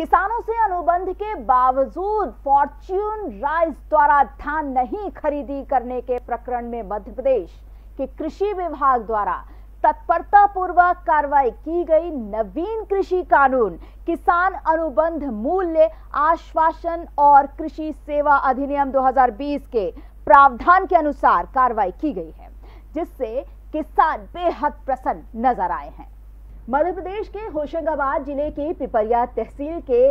किसानों से अनुबंध के बावजूद फॉर्च्यून राइस द्वारा धान नहीं खरीदी करने के प्रकरण में मध्य प्रदेश के कृषि विभाग द्वारा तत्परता पूर्वक कार्रवाई की गई। नवीन कृषि कानून, किसान अनुबंध मूल्य, आश्वासन और कृषि सेवा अधिनियम 2020 के प्रावधान के अनुसार कार्रवाई की गई है, जिससे किसान बेहद प्रसन्न नज़र आए हैं। मध्य प्रदेश के होशंगाबाद ज़िले की पिपरिया तहसील के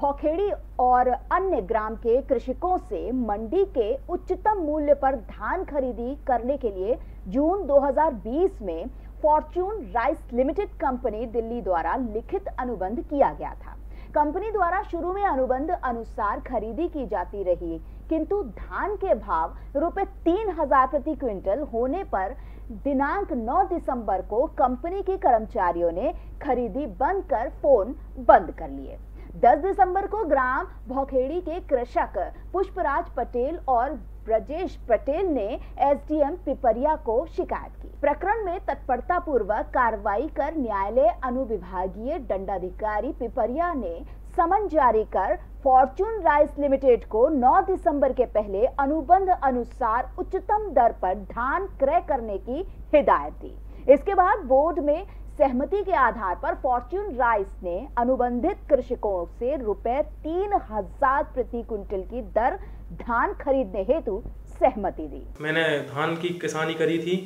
भौखेड़ी और अन्य ग्राम के कृषकों से मंडी के उच्चतम मूल्य पर धान खरीदी करने के लिए जून 2020 में Fortune Rice Limited company Delhi द्वारा लिखित अनुबंध किया गया था। कंपनी द्वारा शुरू में अनुबंध अनुसार खरीदी की जाती रही, किंतु धान के भाव रुपए तीन हज़ार प्रति क्विंटल होने पर दिनांक 9 दिसंबर को कंपनी के कर्मचारियों ने खरीदी बंद कर फ़ोन बंद कर लिए। 10 दिसंबर को ग्राम भौखेड़ी के कृषक पुष्पराज पटेल और ब्रजेश पटेल ने एसडीएम पिपरिया को शिकायत की। प्रकरण में तत्परता पूर्वक कार्रवाई कर न्यायालय अनुविभागीय दंडाधिकारी पिपरिया ने समन जारी कर फॉर्चून राइस लिमिटेड को 9 दिसंबर के पहले अनुबंध अनुसार उच्चतम दर पर धान क्रय करने की हिदायत दी। इसके बाद बोर्ड में सहमति के आधार पर फॉर्च्यून राइस ने अनुबंधित कृषकों से रुपए तीन हज़ार प्रति क्विंटल की दर धान खरीदने हेतु सहमति दी। मैंने धान की किसानी करी थी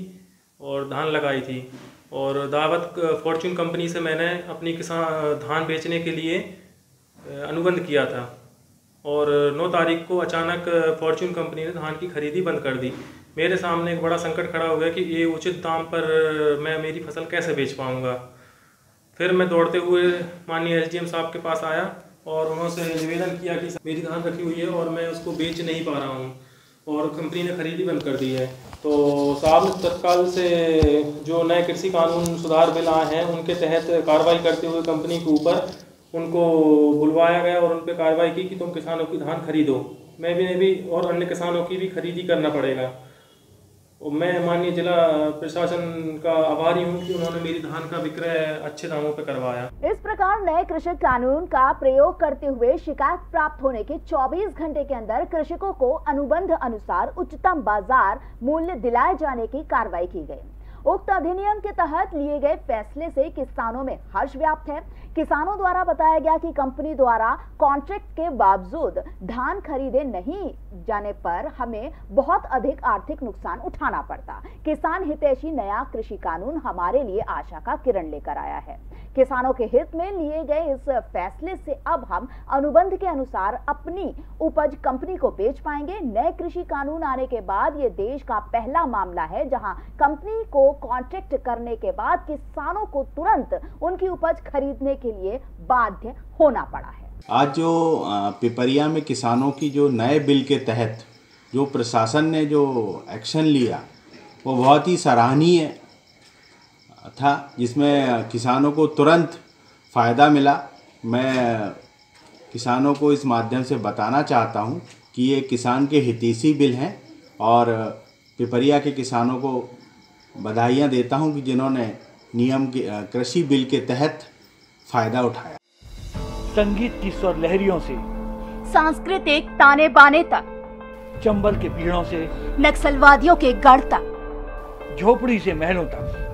और धान लगाई थी और दावत फॉर्च्यून कंपनी से मैंने अपनी किसान धान बेचने के लिए अनुबंध किया था। और 9 तारीख को अचानक फॉर्च्यून कंपनी ने धान की खरीदी बंद कर दी। मेरे सामने एक बड़ा संकट खड़ा हो गया कि ये उचित दाम पर मैं मेरी फ़सल कैसे बेच पाऊँगा? फिर मैं दौड़ते हुए माननीय एसडीएम साहब के पास आया और उन्होंने निवेदन किया कि मेरी धान रखी हुई है और मैं उसको बेच नहीं पा रहा हूँ और कंपनी ने खरीदी बंद कर दी है। तो साहब तत्काल से जो नए कृषि कानून सुधार बिल आए हैं, उनके तहत कार्रवाई करते हुए कंपनी के ऊपर उनको बुलवाया गया और उन पर कार्रवाई की कि तुम किसानों की धान खरीदो। मैं भी भी और अन्य किसानों की भी खरीदी करना पड़ेगा। और मैं माननीय जिला प्रशासन का आभारी हूँ कि उन्होंने मेरी धान का विक्रय अच्छे दामों पर करवाया। इस प्रकार नए कृषि कानून का प्रयोग करते हुए शिकायत प्राप्त होने के 24 घंटे के अंदर कृषकों को अनुबंध अनुसार उच्चतम बाज़ार मूल्य दिलाए जाने की कार्रवाई की गई। उक्त अधिनियम के तहत लिए गए फैसले से किसानों में हर्ष व्याप्त है। किसानों द्वारा बताया गया कि कंपनी द्वारा कॉन्ट्रैक्ट के बावजूद धान खरीदे नहीं जाने पर हमें बहुत अधिक आर्थिक नुकसान उठाना पड़ता। किसान हितैषी नया कृषि कानून हमारे लिए आशा का किरण लेकर आया है। किसानों के हित में लिए गए इस फैसले से अब हम अनुबंध के अनुसार अपनी उपज कंपनी को बेच पाएँगे। नए कृषि कानून आने के बाद ये देश का पहला मामला है, जहाँ कंपनी को कॉन्ट्रैक्ट करने के बाद किसानों को तुरंत उनकी उपज खरीदने के लिए बाध्य होना पड़ा है। आज जो पिपरिया में किसानों की जो नए बिल के तहत जो प्रशासन ने जो एक्शन लिया, वो बहुत ही सराहनीय था जिसमें किसानों को तुरंत फ़ायदा मिला। मैं किसानों को इस माध्यम से बताना चाहता हूँ कि ये किसान के हितैषी बिल हैं और पिपरिया के किसानों को बधाइयाँ देता हूँ कि जिन्होंने नियम के कृषि बिल के तहत फ़ायदा उठाया। संगीत की स्वर लहरियों से सांस्कृतिक ताने बाने तक चंबल के पीड़ों से नक्सलवादियों के गढ़ तक। झोपड़ी से महलों तक।